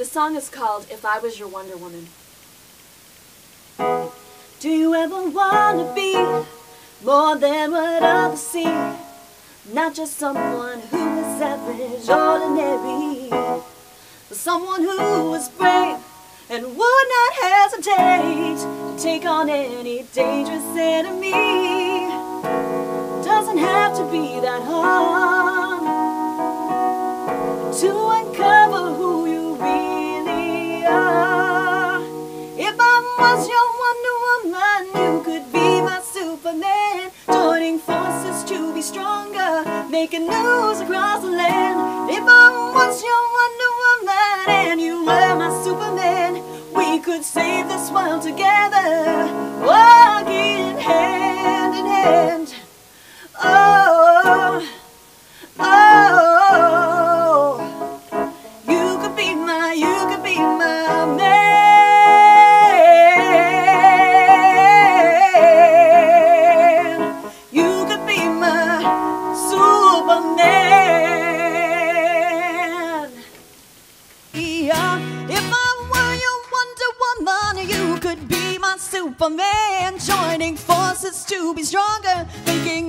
The song is called If I Was Your Wonder Woman. Do you ever want to be more than what others see? Not just someone who is average, ordinary, but someone who is brave and would not hesitate to take on any dangerous enemy. Doesn't have to be that hard was your Wonder Woman, you could be my Superman, joining forces to be stronger, making news across the land. If I was your Wonder Woman and you were my Superman, we could save this world together, If I were your Wonder Woman, you could be my Superman, joining forces to be stronger, making